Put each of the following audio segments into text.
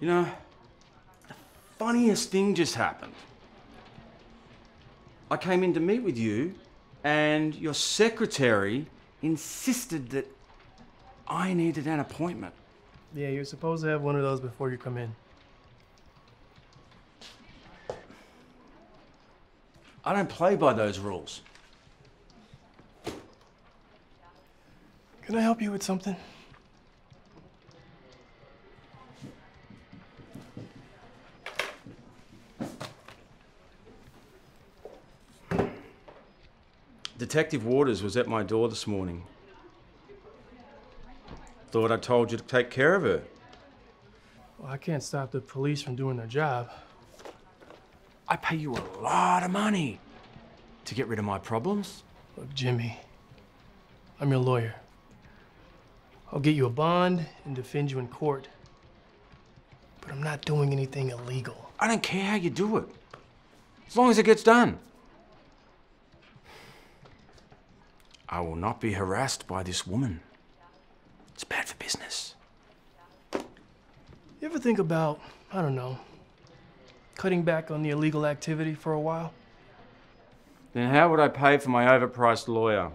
You know, the funniest thing just happened. I came in to meet with you, and your secretary insisted that I needed an appointment. Yeah, you're supposed to have one of those before you come in. I don't play by those rules. Can I help you with something? Detective Waters was at my door this morning. Thought I told you to take care of her. Well, I can't stop the police from doing their job. I pay you a lot of money to get rid of my problems. Look, Jimmy, I'm your lawyer. I'll get you a bond and defend you in court. But I'm not doing anything illegal. I don't care how you do it, as long as it gets done. I will not be harassed by this woman. It's bad for business. You ever think about, I don't know, cutting back on the illegal activity for a while? Then how would I pay for my overpriced lawyer?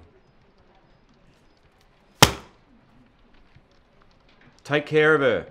Take care of her.